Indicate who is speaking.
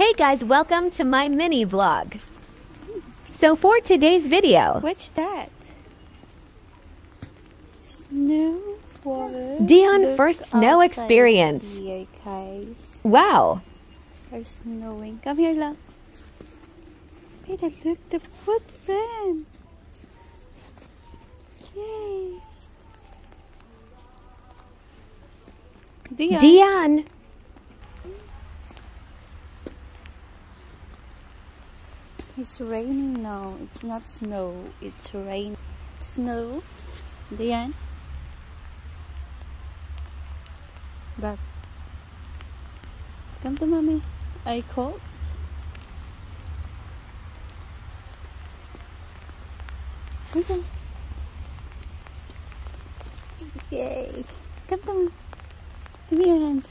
Speaker 1: Hey guys, welcome to my mini vlog. So for today's video,
Speaker 2: What's that? Snow water. Deon
Speaker 1: first snow experience.
Speaker 2: Here, guys.
Speaker 1: wow,
Speaker 2: Are snowing. Come here, love. Peter, look the footprint. Yay. Deon.
Speaker 1: Deon,
Speaker 2: It's raining now. It's not snow. It's rain. Snow. The end. Back. Come to mommy. I cold. Okay. Yay. Come to me. Give me your hand.